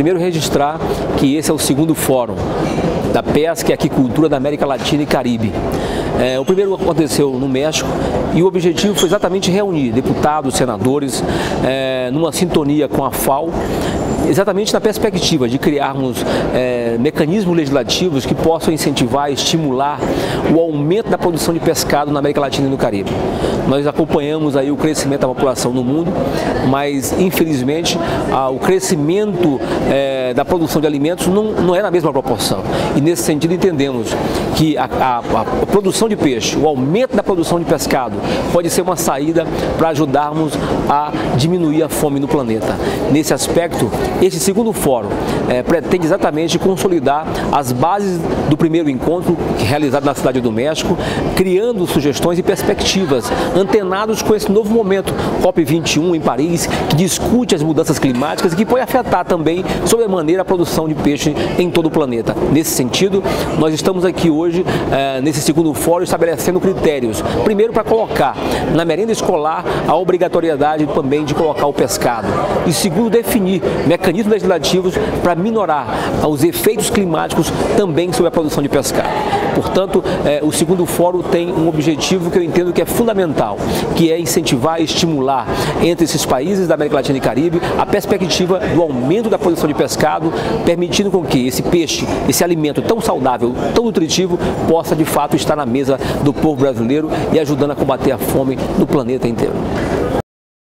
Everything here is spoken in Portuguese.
primeiro registrar que esse é o segundo fórum da pesca e aquicultura da América Latina e Caribe. É, o primeiro aconteceu no México e o objetivo foi exatamente reunir deputados, senadores, é, numa sintonia com a FAO, exatamente na perspectiva de criarmos é, mecanismos legislativos que possam incentivar estimular o aumento da produção de pescado na América Latina e no Caribe. Nós acompanhamos aí o crescimento da população no mundo, mas infelizmente o crescimento é, da produção de alimentos não, não é na mesma proporção. E nesse sentido entendemos que a, a, a produção de peixe, o aumento da produção de pescado pode ser uma saída para ajudarmos a diminuir a fome no planeta. Nesse aspecto, esse segundo fórum é, pretende exatamente consolidar as bases do primeiro encontro realizado na Cidade do México, criando sugestões e perspectivas antenados com esse novo momento, COP21 em Paris, que discute as mudanças climáticas e que pode afetar também sobremaneira a produção de peixe em todo o planeta. Nesse sentido, nós estamos aqui hoje, é, nesse segundo fórum, estabelecendo critérios. Primeiro, para colocar na merenda escolar a obrigatoriedade também de colocar o pescado. E segundo, definir mecanismos legislativos para minorar os efeitos climáticos também sobre a produção de pescado. Portanto, é, o segundo fórum tem um objetivo que eu entendo que é fundamental, que é incentivar e estimular entre esses países da América Latina e Caribe a perspectiva do aumento da produção de pescado, permitindo com que esse peixe, esse alimento tão saudável, tão nutritivo, possa de fato estar na mesa do povo brasileiro e ajudando a combater a fome no planeta inteiro.